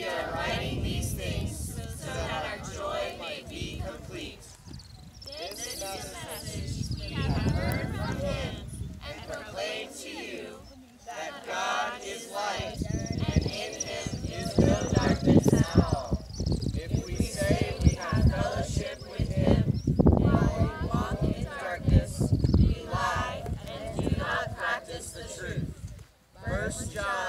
we are writing these things so that our joy may be complete. This is the message we have heard from him and proclaim to you that God is light and in him is no darkness at all. If we say we have fellowship with him while we walk in darkness, we lie and do not practice the truth. First John